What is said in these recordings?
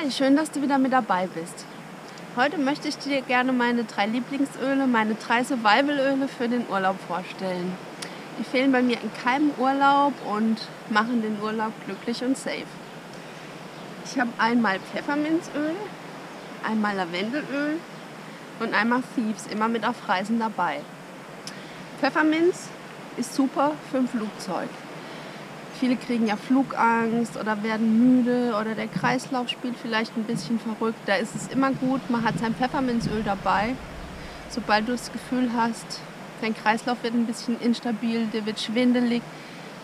Hi, schön, dass du wieder mit dabei bist. Heute möchte ich dir gerne meine drei Lieblingsöle, meine drei Survival-Öle für den Urlaub vorstellen. Die fehlen bei mir in keinem Urlaub und machen den Urlaub glücklich und safe. Ich habe einmal Pfefferminzöl, einmal Lavendelöl und einmal Thieves, immer mit auf Reisen dabei. Pfefferminz ist super für ein Flugzeug. Viele kriegen ja Flugangst oder werden müde oder der Kreislauf spielt vielleicht ein bisschen verrückt. Da ist es immer gut, man hat sein Pfefferminzöl dabei. Sobald du das Gefühl hast, dein Kreislauf wird ein bisschen instabil, der wird schwindelig,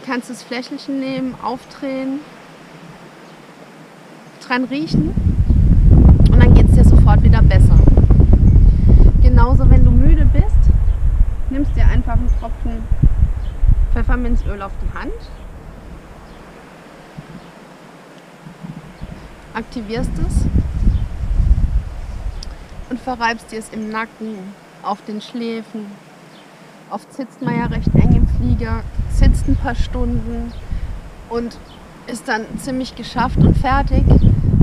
kannst du das Fläschchen nehmen, aufdrehen, dran riechen und dann geht es dir sofort wieder besser. Genauso, wenn du müde bist, nimmst dir einfach einen Tropfen Pfefferminzöl auf die Hand aktivierst es und verreibst dir es im Nacken, auf den Schläfen. Oft sitzt man ja recht eng im Flieger, sitzt ein paar Stunden und ist dann ziemlich geschafft und fertig.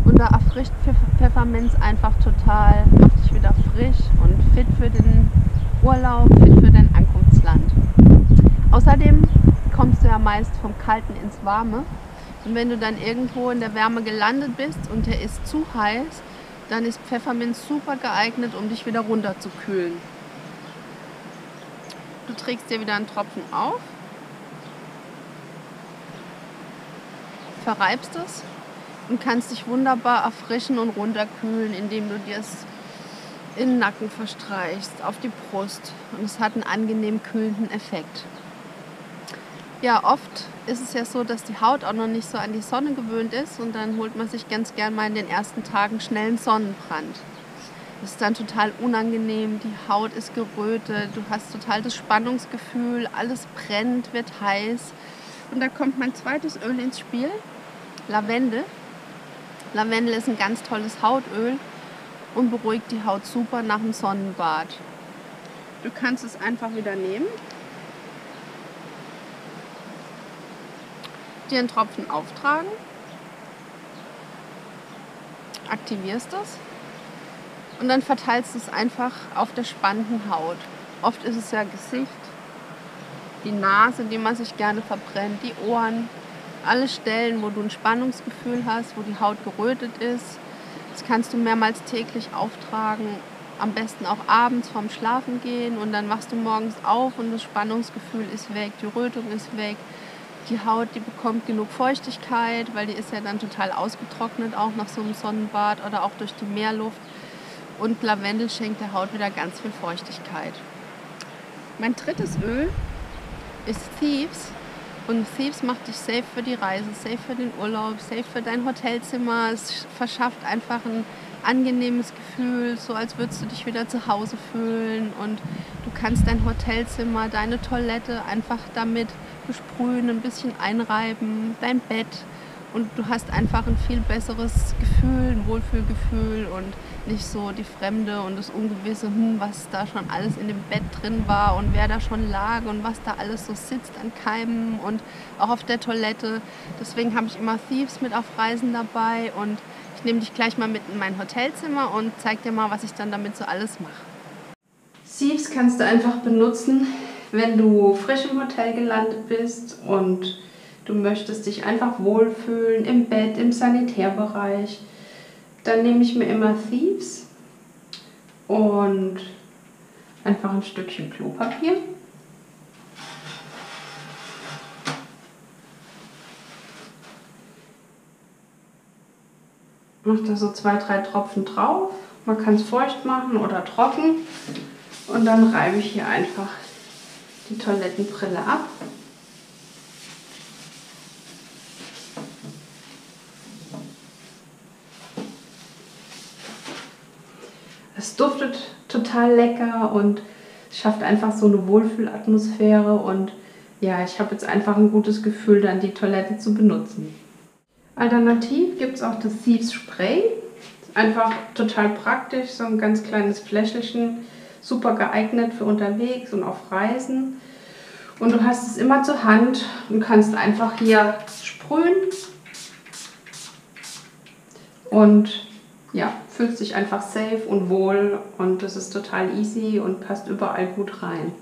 Und da erfrischt Pfefferminz einfach total, macht dich wieder frisch und fit für den Urlaub, fit für dein Ankunftsland. Außerdem kommst du ja meist vom Kalten ins Warme und wenn du dann irgendwo in der Wärme gelandet bist und der ist zu heiß, dann ist Pfefferminz super geeignet, um dich wieder runterzukühlen. Du trägst dir wieder einen Tropfen auf, verreibst es und kannst dich wunderbar erfrischen und runterkühlen, indem du dir es in den Nacken verstreichst, auf die Brust und es hat einen angenehm kühlenden Effekt. Ja, oft ist es ja so, dass die Haut auch noch nicht so an die Sonne gewöhnt ist und dann holt man sich ganz gern mal in den ersten Tagen schnell einen Sonnenbrand. Das ist dann total unangenehm, die Haut ist gerötet, du hast total das Spannungsgefühl, alles brennt, wird heiß. Und da kommt mein zweites Öl ins Spiel, Lavendel. Lavendel ist ein ganz tolles Hautöl und beruhigt die Haut super nach dem Sonnenbad. Du kannst es einfach wieder nehmen dir einen Tropfen auftragen, aktivierst es und dann verteilst du es einfach auf der spannenden Haut. Oft ist es ja Gesicht, die Nase, die man sich gerne verbrennt, die Ohren, alle Stellen, wo du ein Spannungsgefühl hast, wo die Haut gerötet ist. Das kannst du mehrmals täglich auftragen, am besten auch abends vorm Schlafen gehen und dann wachst du morgens auf und das Spannungsgefühl ist weg, die Rötung ist weg, die Haut, die bekommt genug Feuchtigkeit, weil die ist ja dann total ausgetrocknet, auch nach so einem Sonnenbad oder auch durch die Meerluft. Und Lavendel schenkt der Haut wieder ganz viel Feuchtigkeit. Mein drittes Öl ist Thieves. Und Thieves macht dich safe für die Reise, safe für den Urlaub, safe für dein Hotelzimmer. Es verschafft einfach ein angenehmes Gefühl, so als würdest du dich wieder zu Hause fühlen. Und du kannst dein Hotelzimmer, deine Toilette einfach damit besprühen, ein bisschen einreiben, dein Bett und du hast einfach ein viel besseres Gefühl, ein Wohlfühlgefühl und nicht so die Fremde und das Ungewisse, hm, was da schon alles in dem Bett drin war und wer da schon lag und was da alles so sitzt an Keimen und auch auf der Toilette. Deswegen habe ich immer Thieves mit auf Reisen dabei und ich nehme dich gleich mal mit in mein Hotelzimmer und zeige dir mal, was ich dann damit so alles mache. Thieves kannst du einfach benutzen, wenn du frisch im Hotel gelandet bist und du möchtest dich einfach wohlfühlen im Bett, im Sanitärbereich, dann nehme ich mir immer Thieves und einfach ein Stückchen Klopapier. Mach da so zwei, drei Tropfen drauf. Man kann es feucht machen oder trocken. Und dann reibe ich hier einfach die Toilettenbrille ab. Es duftet total lecker und schafft einfach so eine Wohlfühlatmosphäre und ja, ich habe jetzt einfach ein gutes Gefühl, dann die Toilette zu benutzen. Alternativ gibt es auch das Thieves Spray. Einfach total praktisch, so ein ganz kleines Fläschchen super geeignet für unterwegs und auf Reisen. Und du hast es immer zur Hand und kannst einfach hier sprühen und ja, fühlst dich einfach safe und wohl und das ist total easy und passt überall gut rein.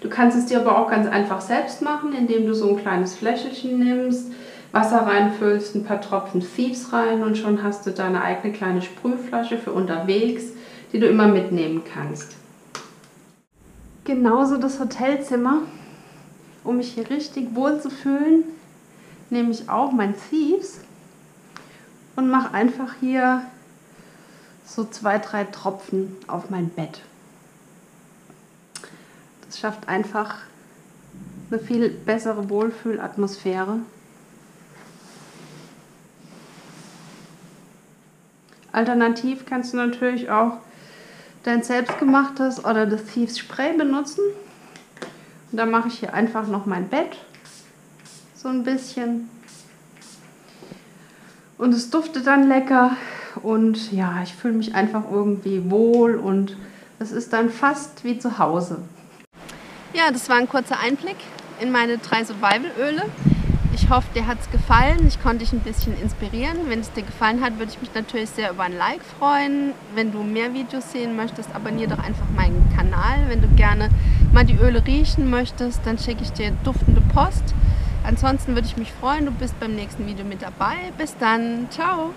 Du kannst es dir aber auch ganz einfach selbst machen, indem du so ein kleines Fläschchen nimmst, Wasser reinfüllst, ein paar Tropfen Thieves rein und schon hast du deine eigene kleine Sprühflasche für unterwegs, die du immer mitnehmen kannst. Genauso das Hotelzimmer, um mich hier richtig wohl zu fühlen, nehme ich auch mein Thieves und mache einfach hier so zwei, drei Tropfen auf mein Bett. Das schafft einfach eine viel bessere Wohlfühlatmosphäre. Alternativ kannst du natürlich auch dein selbstgemachtes oder das Thieves Spray benutzen. Und dann mache ich hier einfach noch mein Bett so ein bisschen. Und es duftet dann lecker und ja, ich fühle mich einfach irgendwie wohl und es ist dann fast wie zu Hause. Ja, das war ein kurzer Einblick in meine drei Survival-Öle. Ich hoffe, dir hat es gefallen. Ich konnte dich ein bisschen inspirieren. Wenn es dir gefallen hat, würde ich mich natürlich sehr über ein Like freuen. Wenn du mehr Videos sehen möchtest, abonniere doch einfach meinen Kanal. Wenn du gerne mal die Öle riechen möchtest, dann schicke ich dir duftende Post. Ansonsten würde ich mich freuen, du bist beim nächsten Video mit dabei. Bis dann. Ciao.